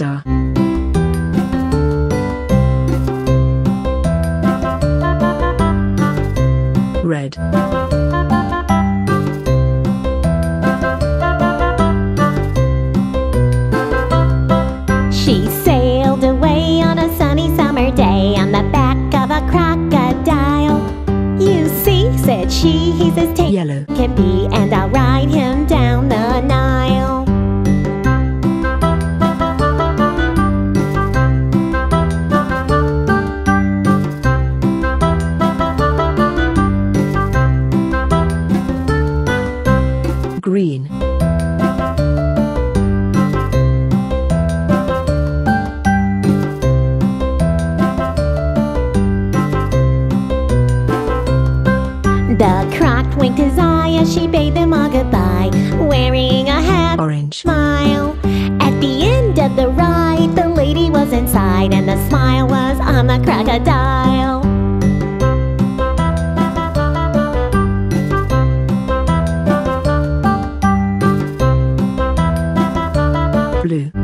Red. She sailed away on a sunny summer day on the back of a crocodile. You see, said she, he's as tame Yellow. can be, and I'll ride him down the Nile. Green. The croc winked his eye as she bade them all Blue.